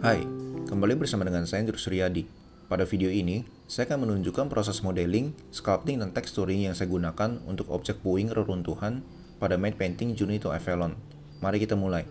Hai, kembali bersama dengan saya Indra Suryadi. Pada video ini, saya akan menunjukkan proses modeling, sculpting, dan texturing yang saya gunakan untuk objek puing reruntuhan pada matte painting Junito Avalon. Mari kita mulai.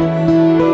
Música